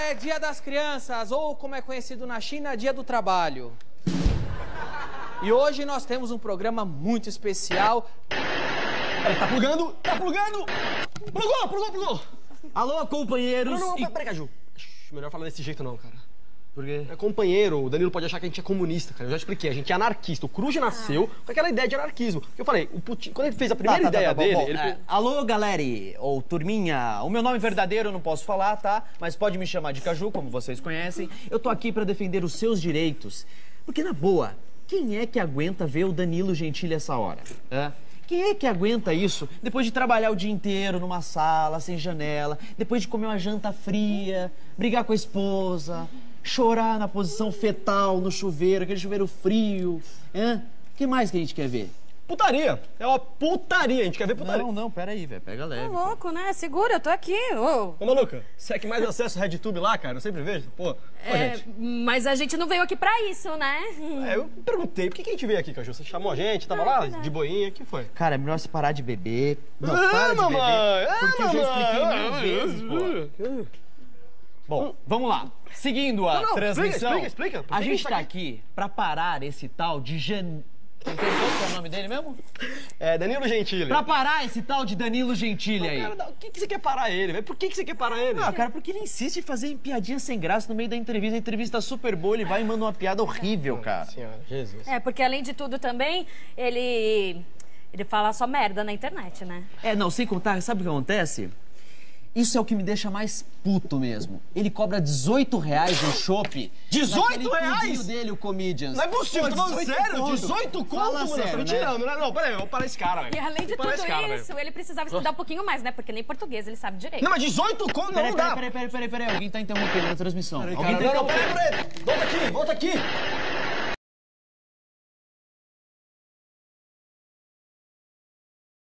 é Dia das Crianças, ou como é conhecido na China, Dia do Trabalho. E hoje nós temos um programa muito especial. Peraí, tá plugando? Tá plugando? Plugou, plugou, plugou! Alô, companheiros! Não, não, e- peraí, Caju. Melhor falar desse jeito não, cara. Por quê? É companheiro, o Danilo pode achar que a gente é comunista, cara. Eu já expliquei, a gente é anarquista. O Cruz nasceu com aquela ideia de anarquismo. Eu falei, o Putin, quando ele fez a primeira Tá, tá, tá, ideia tá bom, dele, bom. ele É, alô, galera, ou turminha. O meu nome verdadeiro eu não posso falar, tá? Mas pode me chamar de Caju, como vocês conhecem. Eu tô aqui pra defender os seus direitos. Porque, na boa, quem é que aguenta ver o Danilo Gentili essa hora? Hã? Quem é que aguenta isso depois de trabalhar o dia inteiro numa sala, sem janela, depois de comer uma janta fria, brigar com a esposa, chorar na posição fetal no chuveiro, aquele chuveiro frio? Hã? O que mais que a gente quer ver? Putaria. É uma putaria, a gente quer ver putaria. Não, não, peraí, velho, pega leve. Tá louco, né? Segura, eu tô aqui. Ô. Ô, Maluca, você é que mais acessa o RedTube lá, cara? Eu sempre vejo. Pô, É, gente. mas a gente não veio aqui pra isso, né? É, eu perguntei, por que, que a gente veio aqui, Caju? Você chamou a gente, tava Ah, lá, de boinha, o que foi? Cara, é melhor você parar de beber. Não, Ah, para de mamãe! beber. Ah, Porque eu já expliquei mamãe! mil vezes, pô. Bom, vamos lá. Seguindo a Não, não, transmissão, explica, explica, explica. A gente gente tá aqui pra parar esse tal de Jan... Qual que é o nome dele mesmo? É, Danilo Gentili. Pra parar esse tal de Danilo Gentili aí. Cara, o que, que você quer parar ele, velho? Por que, que você quer parar ele? Ah, cara, porque ele insiste em fazer piadinha sem graça no meio da entrevista. A entrevista tá super boa, ele vai e manda uma piada horrível, cara. Senhora, Jesus. É, porque além de tudo também, ele. Ele fala só merda na internet, né? É, não, sem contar, sabe o que acontece? Isso é o que me deixa mais puto mesmo. Ele cobra 18 reais no chopp. 18 naquele reais? clubinho dele, o Comedians. Não é possível, tô falando 18 sério? conto. 18 conto, mano? Você tá sério, me né? tirando, né? Não, peraí, eu vou parar esse cara, velho. E além de tudo cara, isso, velho. ele precisava estudar um pouquinho mais, né? Porque nem português ele sabe direito. Não, mas 18 conto não, Peraí, não dá. peraí, peraí, peraí, peraí, peraí. Alguém tá interrompendo a transmissão. Peraí, Alguém tá não, não, peraí, peraí. Volta aqui, volta aqui.